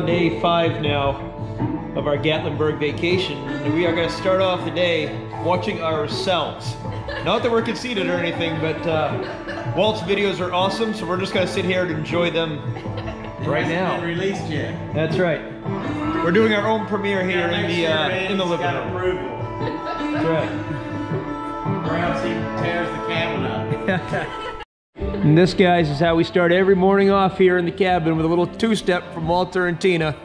on day five now of our Gatlinburg vacation. And we are going to start off the day watching ourselves. Not that we're conceited or anything, but uh, Walt's videos are awesome, so we're just going to sit here and enjoy them right now. Released yet? That's right. We're doing our own premiere here in the uh, in the living room. approval, That's right. or else he tears the cabin up. And this, guys, is how we start every morning off here in the cabin with a little two-step from Walter and Tina.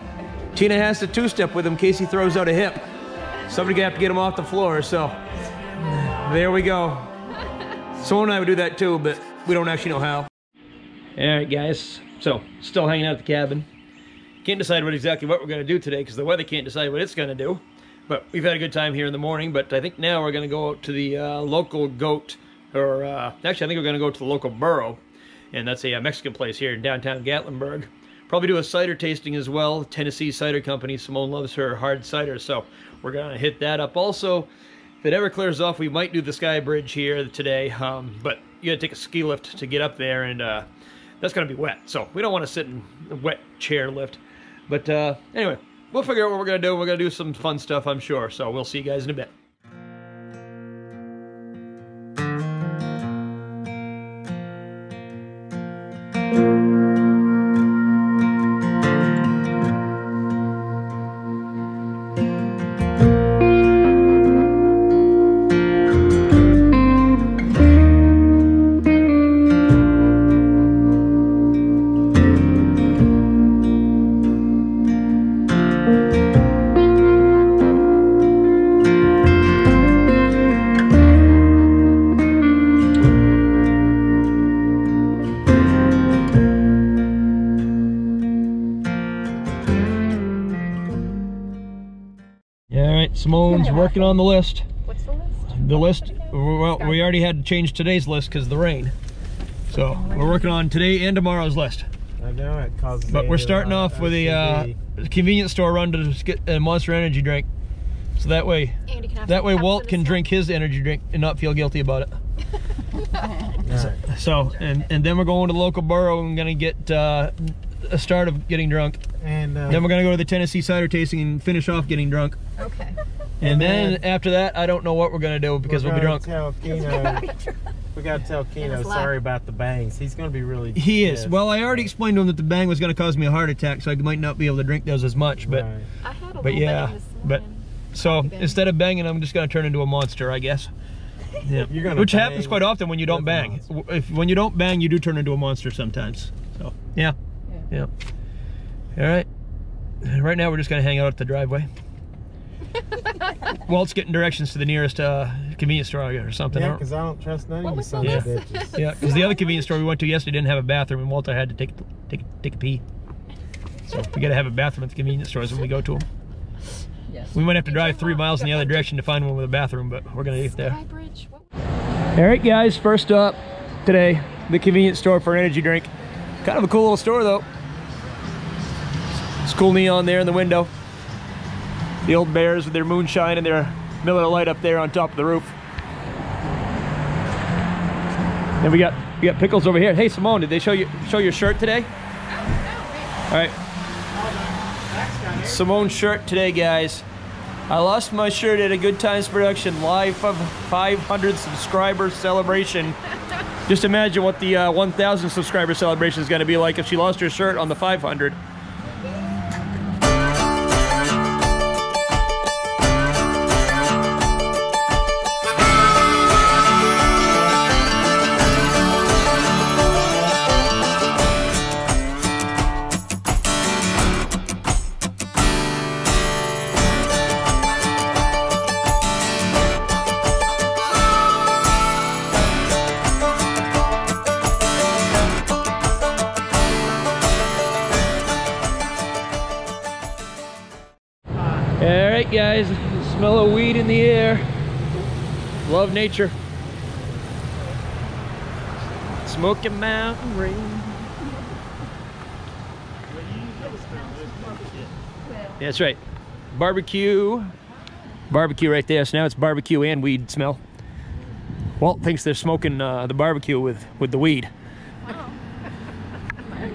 Tina has to two-step with him in case he throws out a hip. Somebody gonna have to get him off the floor, so there we go. Someone and I would do that too, but we don't actually know how. All right, guys. So, still hanging out at the cabin. Can't decide what exactly what we're to do today because the weather can't decide what it's to do. But we've had a good time here in the morning. But I think now we're to go out to the uh, local goat, or uh, actually I think we're going to go to the Loco Burro, and that's a, uh Mexican place here in downtown Gatlinburg. Probably do a cider tasting as well. Tennessee Cider Company. Simone loves her hard cider, so we're going to hit that up. Also, if it ever clears off, we might do the Sky Bridge here today. Um, but you got to take a ski lift to get up there, and uh, that's going to be wet. So we don't want to sit in a wet chair lift. But uh, anyway, we'll figure out what we're going to do. We're going to do some fun stuff, I'm sure. So we'll see you guys in a bit. Working on the list. What's the list? The list, well, we already had to change today's list because of the rain. So we're working on today and tomorrow's list. I know it causes. But we're starting off with a uh, convenience store run to just get a Monster Energy drink. So that way, Andy that way Walt can this drink his energy drink and not feel guilty about it. Right. So, and, and then we're going to the Loco Burro and gonna get uh, a start of getting drunk. And uh, Then we're gonna go to the Tennessee cider tasting and finish off getting drunk. Okay. And then then- after that, I don't know what we're gonna do because we're we'll be drunk. Tell Keno, we got to tell Keno sorry about the bangs. He's going to be really. He is. Well, I already explained to him that the bang was gonna cause me a heart attack, so I might not be able to drink those as much. But Right. I had a But yeah, but- so Bang. instead of banging, I'm just gonna turn into a monster, I guess. Yeah. You're gonna Which happens quite often when you don't bang. If when you don't bang, you do turn into a monster sometimes. So yeah, yeah. All right. Right now we're just gonna hang out at the driveway. Walt's getting directions to the nearest uh, convenience store or something. Yeah, because I don't trust none of you was the sons of list? bitches. Yeah, because the other convenience store we went to yesterday didn't have a bathroom, and Walter had to take take take a pee. So we got to have a bathroom at the convenience stores when we go to them. Yes. We might have to drive three miles in the other direction to find one with a bathroom, but we're gonna get there. Sky Bridge. All right, guys. First up today, the convenience store for an energy drink. Kind of a cool little store, though. It's cool neon there in the window. The old bears with their moonshine and their Miller Lite up there on top of the roof. Then we got we got pickles over here. Hey, Simone, did they show you show your shirt today? All right. Simone's shirt today, guys. I lost my shirt at a Good Times production live of 500 subscriber celebration. Just imagine what the uh, 1,000 subscriber celebration is going to be like if she lost her shirt on the 500. Love nature. Smoky Mountain rain. That's right. Barbecue. Barbecue right there. So now it's barbecue and weed smell. Walt thinks they're smoking uh, the barbecue with, with the weed.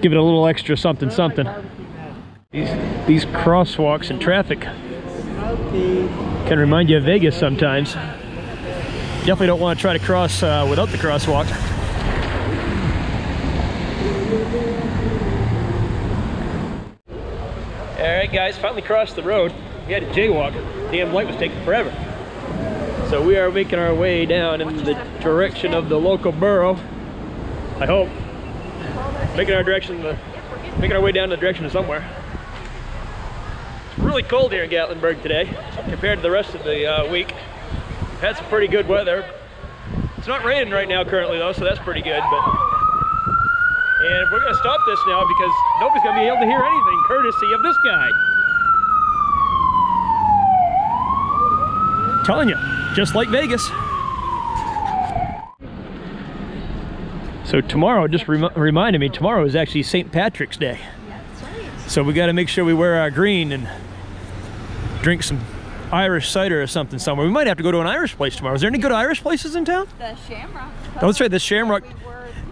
Give it a little extra something something. These, these crosswalks and traffic can remind you of Vegas sometimes. Definitely don't want to try to cross uh, without the crosswalk. All right, guys, finally crossed the road. We had to jaywalk. Damn light was taking forever. So we are making our way down in the direction of the Loco Burro. I hope. Making our direction, the, making our way down the direction of somewhere. It's really cold here in Gatlinburg today compared to the rest of the uh, week. Some pretty good weather. It's not raining right now currently though, so that's pretty good. But and we're gonna stop this now because nobody's gonna be able to hear anything courtesy of this guy. Telling you, just like Vegas. So tomorrow, just rem reminded me, tomorrow is actually St. Patrick's Day. So we got to make sure we wear our green and drink some Irish cider or something somewhere. We might have to go to an Irish place tomorrow. Is there any good Irish places in town? The Shamrock. Oh, that's right, the Shamrock.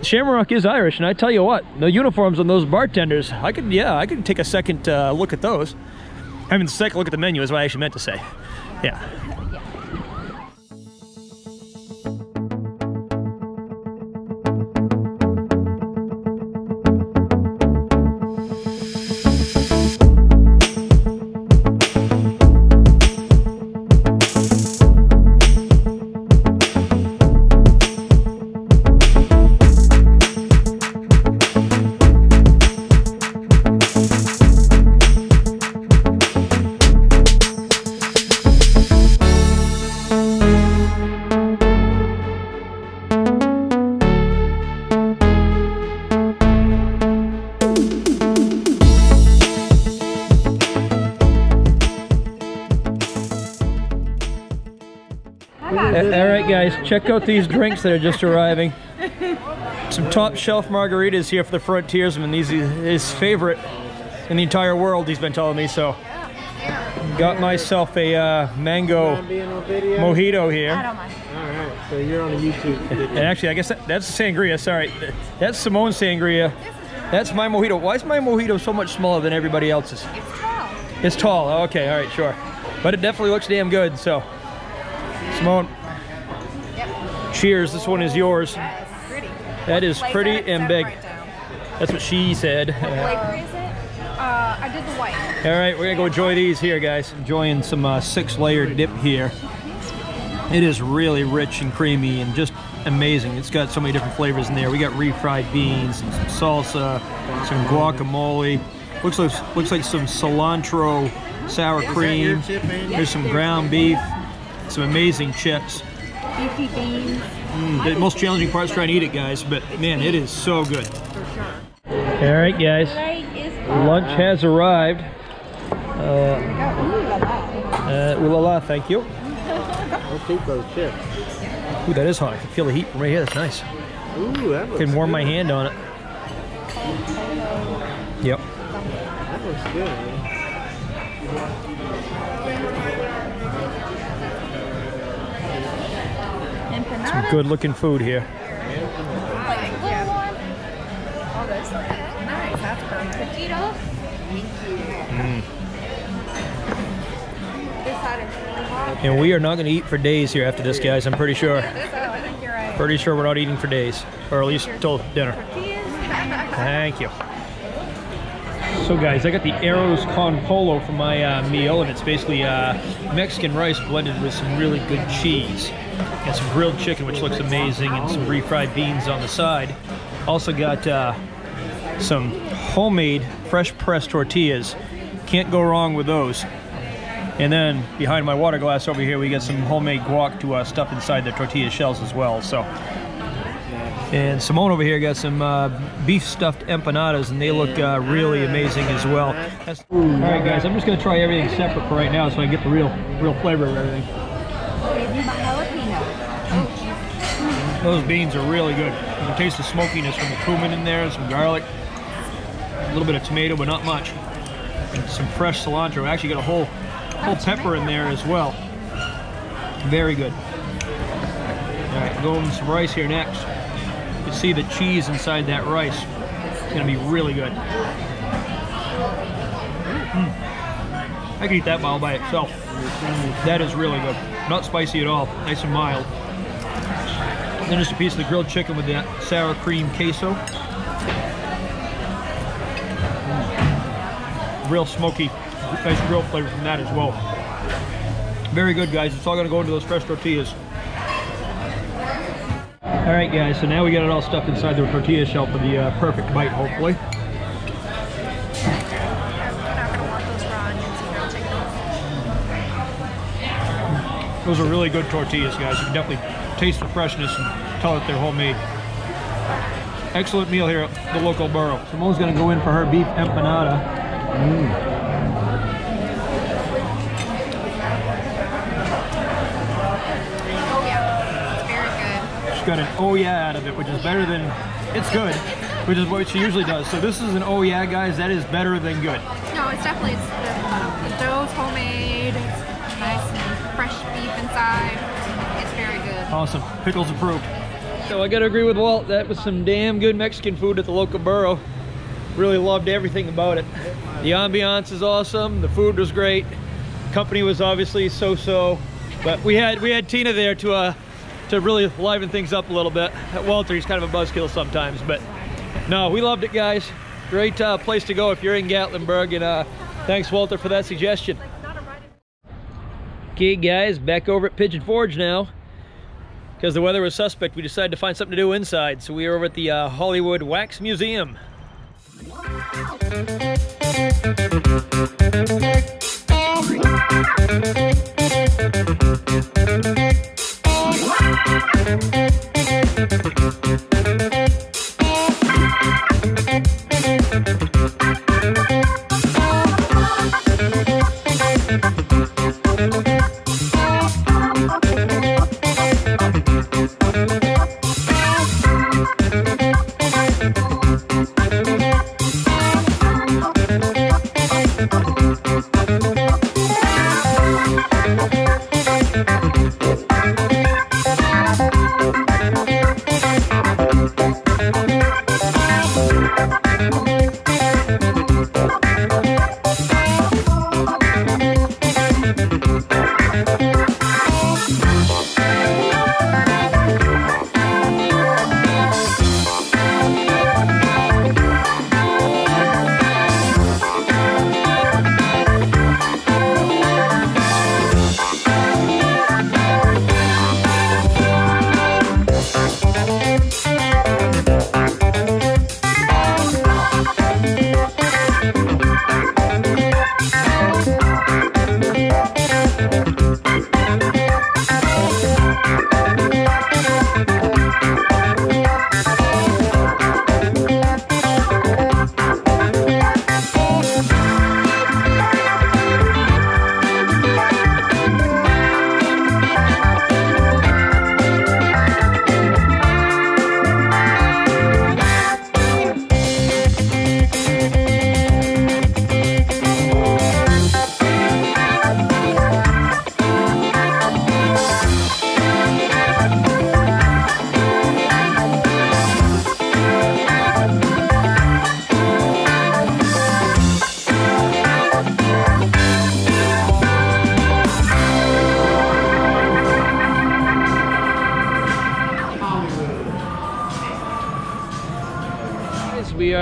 Shamrock is Irish, and I tell you what, the uniforms on those bartenders, I could, yeah, I could take a second uh, look at those. I mean, the second look at the menu is what I actually meant to say. Yeah. All check out these drinks that are just arriving. Some top shelf margaritas here for the frontiersman. These are his favorite in the entire world, he's been telling me. So, got myself a uh, mango Mind being mojito I here. don't mind. All right, so you're on a YouTube video. And actually, I guess that, that's sangria. Sorry, that's Simone's sangria. That's my mojito. Why is my mojito so much smaller than everybody else's? It's tall. It's tall. Okay, all right, sure. But it definitely looks damn good. So, Simone, Yep. Cheers. This one is yours. It's pretty. That is pretty set and big. right. That's what she said. What flavor is it? Uh, I did the white. All right, we're gonna go enjoy these here, guys. Enjoying some uh, six-layer dip here. It is really rich and creamy and just amazing. It's got so many different flavors in there. We got refried beans, and some salsa, some guacamole. Looks like looks like some cilantro sour cream. There's some ground beef, some amazing chips. Beefy beans. Mm, the most challenging part is trying to eat it, guys. But man, it is so good. For sure. All right, guys. Lunch has arrived. Uh, la la. uh, ooh la la, thank you. Let's keep those chips. Ooh, that is hot. I can feel the heat from right here. That's nice. Ooh, that looks can warm my hand on it. Yep. That looks good. You. This side is really hot. And we are not going to eat for days here after this, guys. I'm pretty sure. This side, I think you're right. Pretty sure we're not eating for days. Or at least till dinner. Thank you. So guys, I got the Arroz con Pollo for my uh, meal, and it's basically uh, Mexican rice blended with some really good cheese. And some grilled chicken, which looks amazing, and some refried beans on the side. Also got uh, some homemade fresh pressed tortillas. Can't go wrong with those. And then behind my water glass over here, we got some homemade guac to uh, stuff inside the tortilla shells as well. So and Simone over here got some uh, beef stuffed empanadas, and they look uh, really amazing as well. That's- All right, guys, I'm just gonna try everything separate for right now, so I can get the real, real flavor of everything. Maybe my jalapeno. Those beans are really good. You can taste the smokiness from the cumin in there, some garlic, a little bit of tomato, but not much. And some fresh cilantro. I actually got a whole, whole pepper in there as well. Very good. All right, going with some rice here next. You can see the cheese inside that rice. It's gonna be really good. Mm. I could eat that all by itself. That is really good. Not spicy at all. Nice and mild. Then just a piece of the grilled chicken with that sour cream queso. Mm. Real smoky, nice grill flavor from that as well. Very good, guys. It's all gonna go into those fresh tortillas. All right, guys. So now we got it all stuffed inside the tortilla shell for the uh, perfect bite, hopefully. Those are really good tortillas, guys. You can definitely taste the freshness and tell that they're homemade. Excellent meal here at the Loco Burro. Simone's gonna go in for her beef empanada. Oh yeah, it's very good. She's got an oh yeah out of it, which is better than, it's good, which is what she usually does. So this is an oh yeah, guys. That is better than good. No, it's definitely it's the, the dough's homemade. It's nice and fresh beef inside. It's very good. Awesome. Pickles approved. So I gotta agree with Walt. That was some damn good Mexican food at the Loco Burro. Really loved everything about it. The ambiance is awesome. The food was great. Company was obviously so-so, but we had we had Tina there to uh to really liven things up a little bit. Walter, he's kind of a buzzkill sometimes, but no, we loved it, guys. Great uh, place to go if you're in Gatlinburg, and uh, thanks Walter for that suggestion. Okay, guys, back over at Pigeon Forge now. Because the weather was suspect, we decided to find something to do inside. So we are over at the uh, Hollywood Wax Museum.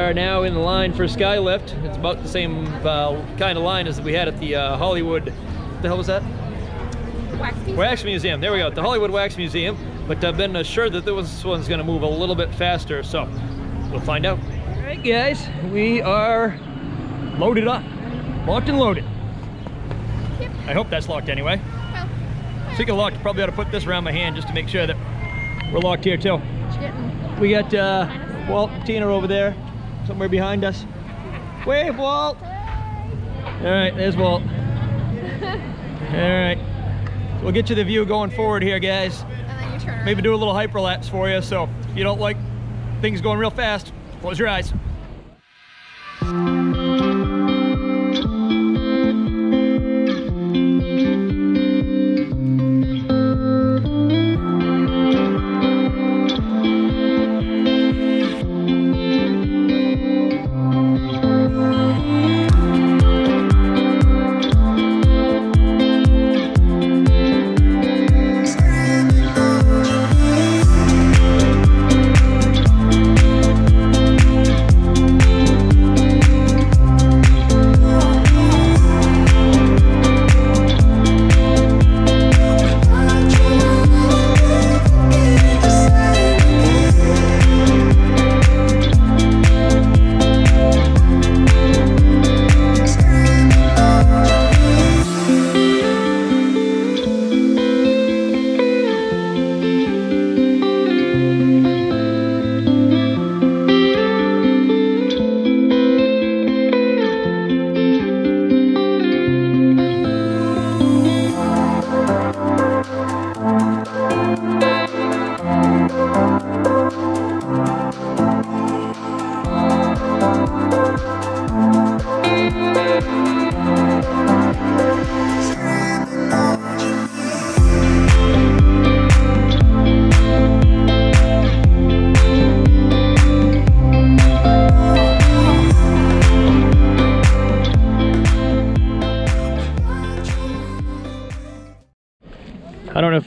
Are now in the line for Skylift. It's about the same uh, kind of line as we had at the uh, Hollywood. What the hell was that? Wax piece. Wax Museum. There we go. The Hollywood Wax Museum. But I've been assured that this one's going to move a little bit faster, so we'll find out. All right, guys, we are loaded up, locked and loaded. Yep. I hope that's locked anyway. Well, Speaking of locked, probably ought to put this around my hand just to make sure that we're locked here too. We got uh, Walt and Tina over there, somewhere behind us. Wave, Walt! All right, there's Walt. All right. We'll get you the view going forward here, guys. and then you turn around. Maybe do a little hyperlapse for you, so if you don't like things going real fast, close your eyes.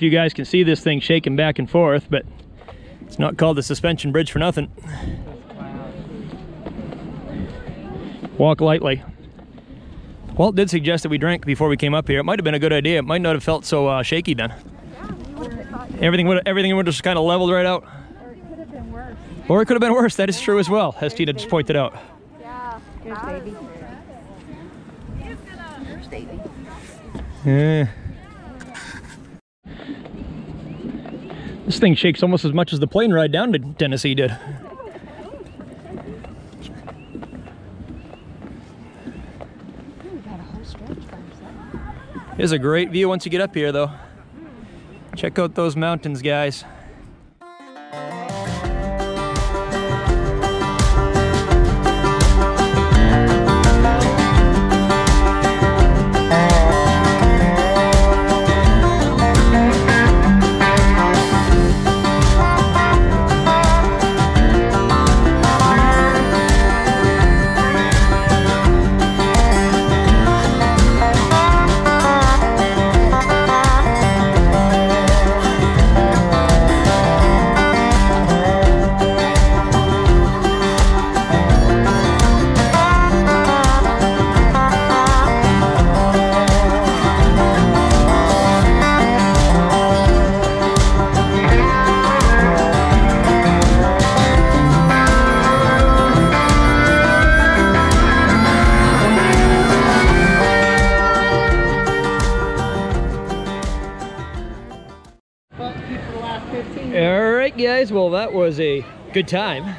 If you guys can see this thing shaking back and forth, but it's not called the suspension bridge for nothing. Walk lightly. Walt did suggest that we drank before we came up here. It might have been a good idea. It might not have felt so uh, shaky then. Everything would everything would have just kind of leveled right out. Or it could have been worse. Or it could have been worse. That is true as well, as Tina just pointed out. Yeah. Here's Davy. Here's Davy. Yeah. This thing shakes almost as much as the plane ride down to Tennessee did. Himself. It's a great view once you get up here, though. Check out those mountains, guys. All right, guys. Well, that was a good time.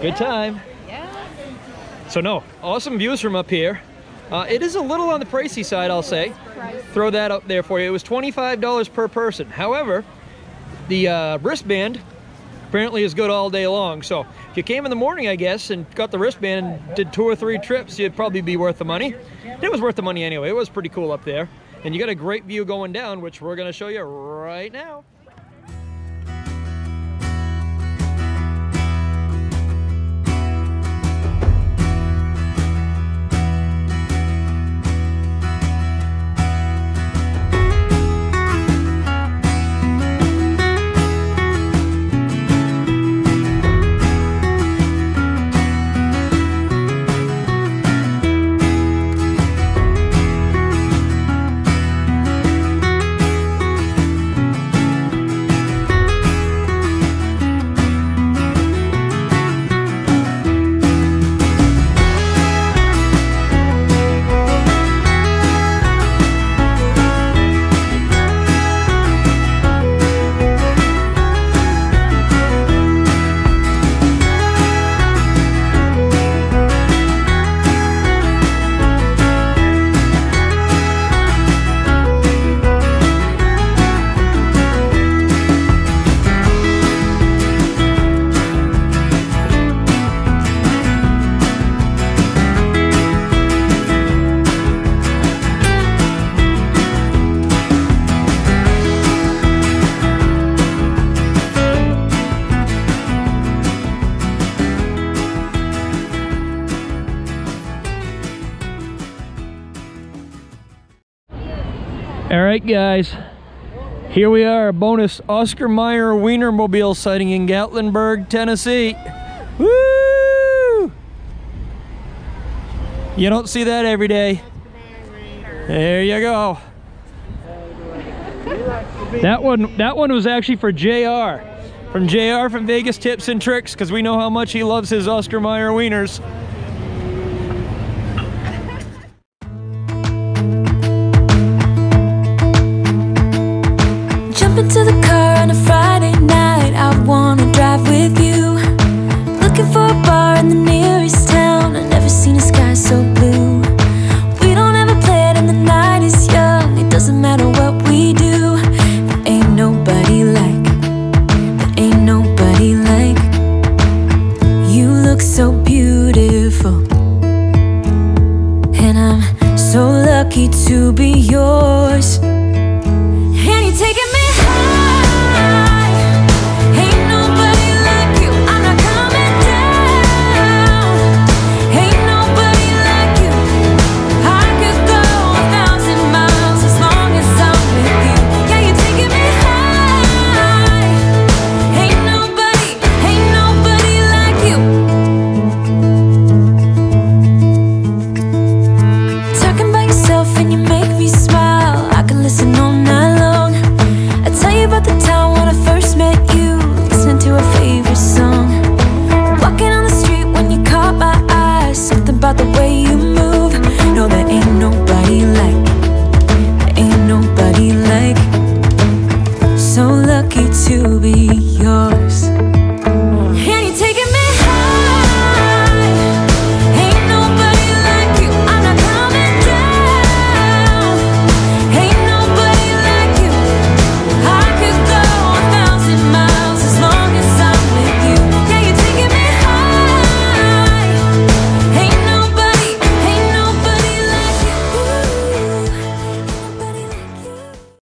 Good time. Yeah. So no, awesome views from up here. Uh, it is a little on the pricey side, I'll say. Throw that up there for you. It was $25 per person. However, the uh, wristband apparently is good all day long. So if you came in the morning, I guess, and got the wristband and did two or three trips, you'd probably be worth the money. It was worth the money anyway. It was pretty cool up there. And you got a great view going down, which we're going to show you right now. Right, guys. Here we are, a bonus Oscar Mayer Wienermobile sighting in Gatlinburg, Tennessee. Woo! You don't see that every day. There you go. That one, that one was actually for JR. From JR from Vegas Tips and Tricks, because we know how much he loves his Oscar Mayer wieners.